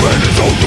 Don't